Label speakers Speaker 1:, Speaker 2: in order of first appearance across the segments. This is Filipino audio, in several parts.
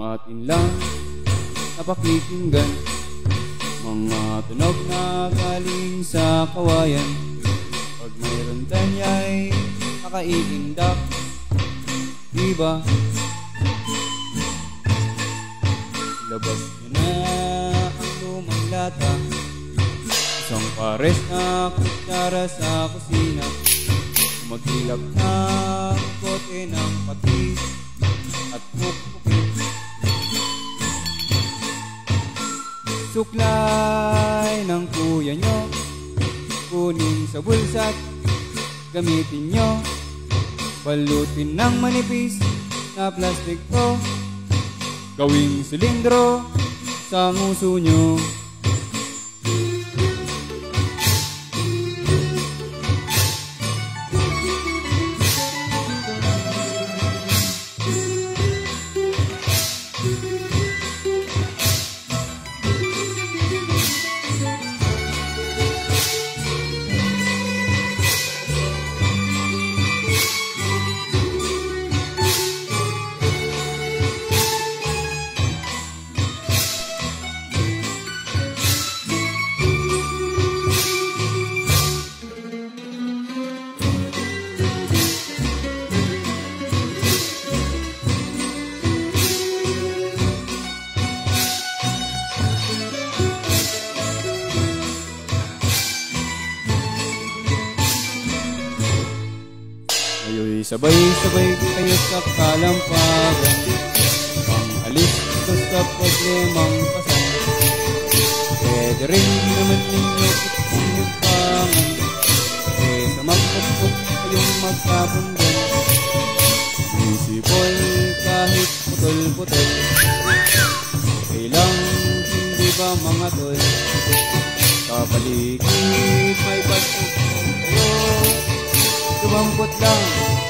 Speaker 1: akin lang napakikinggan Mga tunog na galing sa kawayan Pag mayroon tanya'y nakaiindak Diba? Labas niyo na ang lumang lata Isang pares na kutsara sa kusina Magilap na bote ng patis At pukpukin Suklay ng kuya nyo. Kunin sa bulsat Gamitin nyo. Balutin ng manipis na plastic to Gawing silindro sa nguso nyo sa kalampagan Pang alis ko sa problemang pasan Pwede rin naman ninyo itinupangan Eh sa magpapot kayong magkabundan Isipol kahit putol-putol Kailang hindi ba mga tol Kapaligid may bato. Kayo Sumampot lang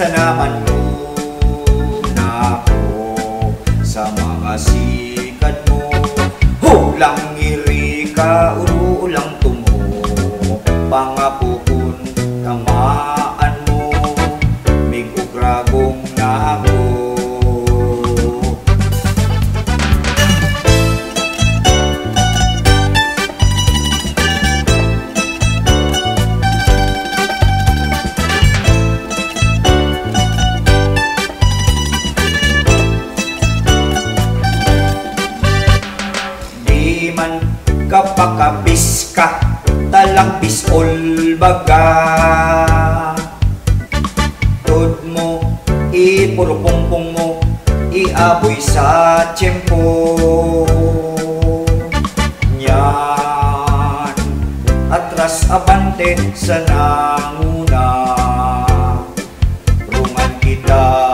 Speaker 1: sa
Speaker 2: naman Atras abante sa nanguna. Rungan kita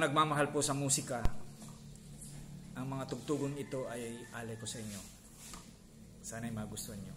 Speaker 2: nagmamahal po sa musika, ang mga tugtugon ito ay alay ko sa inyo. Sana'y magustuhan nyo.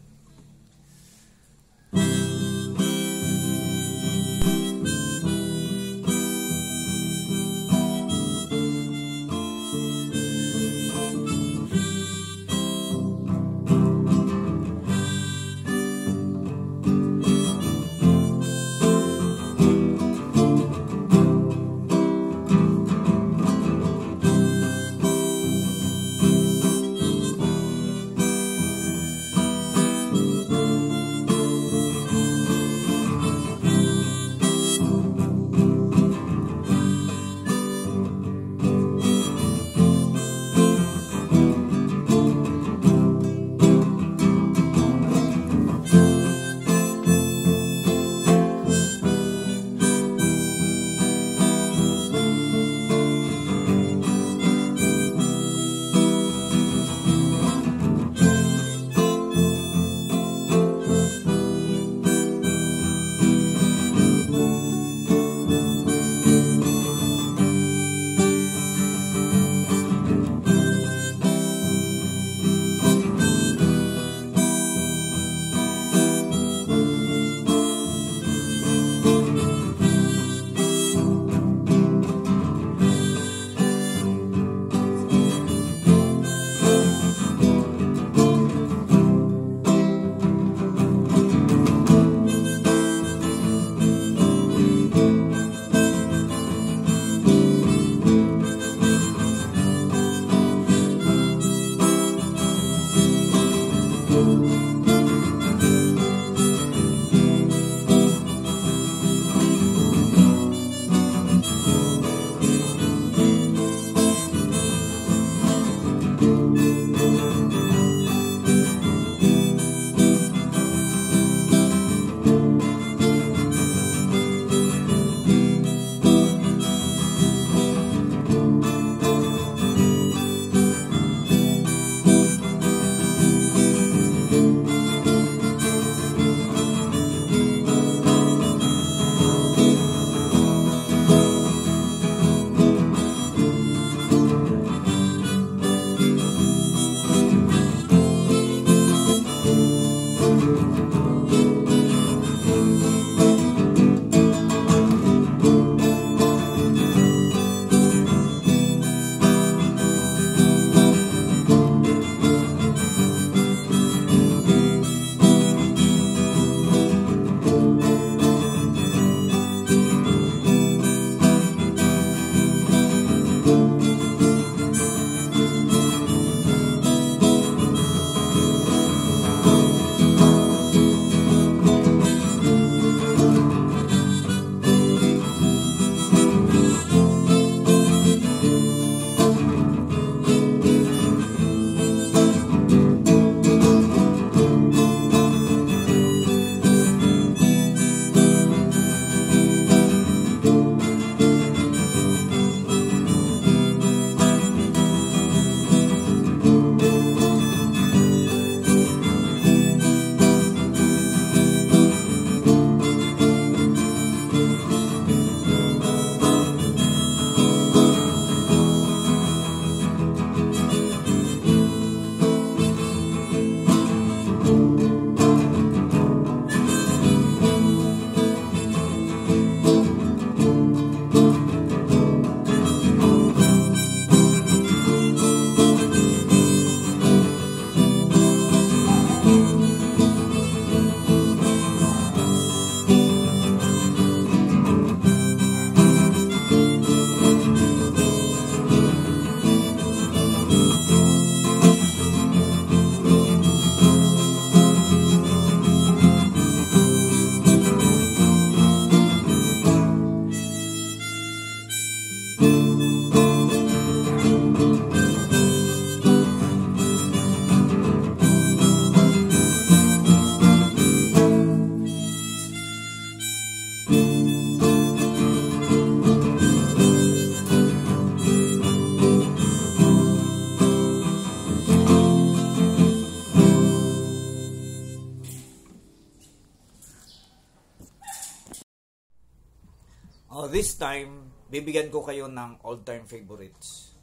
Speaker 2: This time, bibigyan ko kayo ng all-time favorites.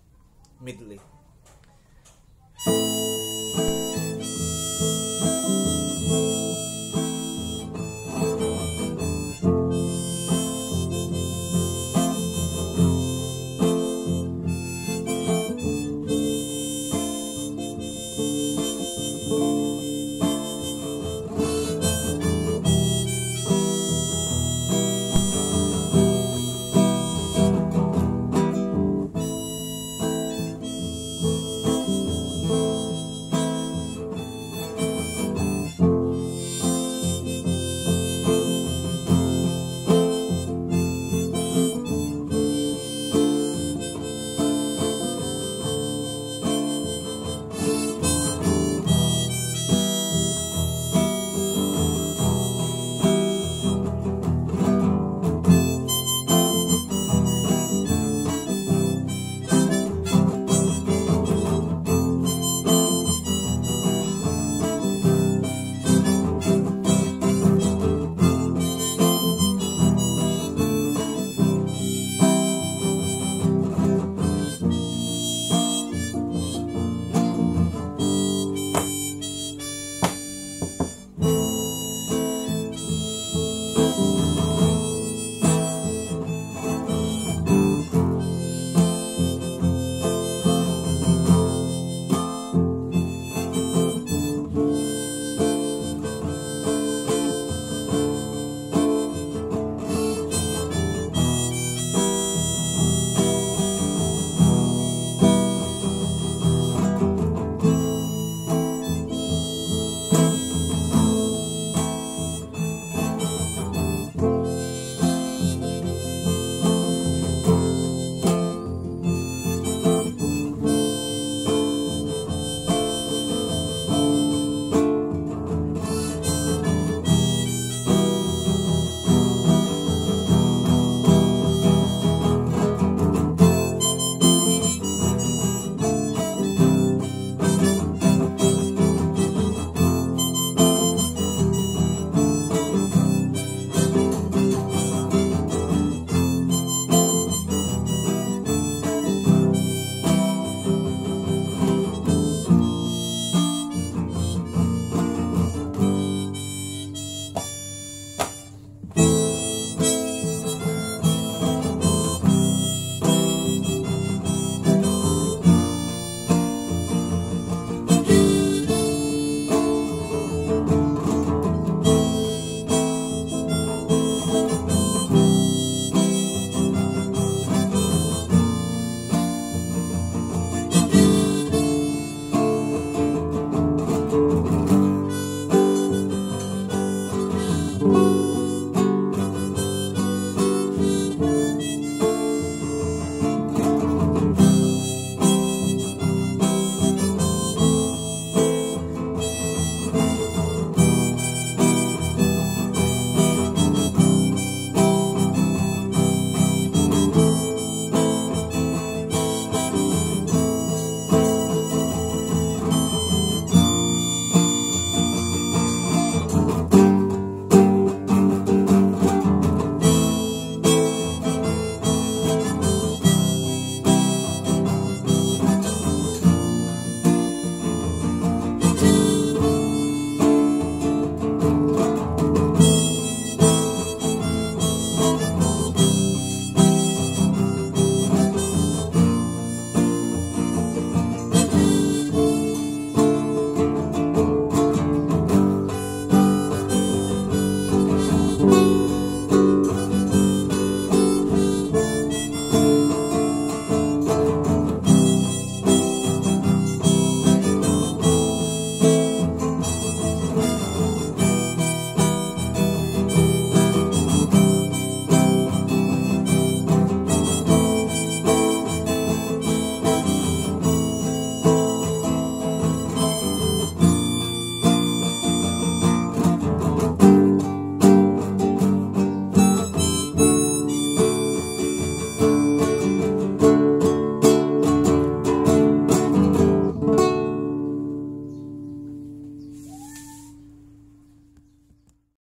Speaker 2: Medley.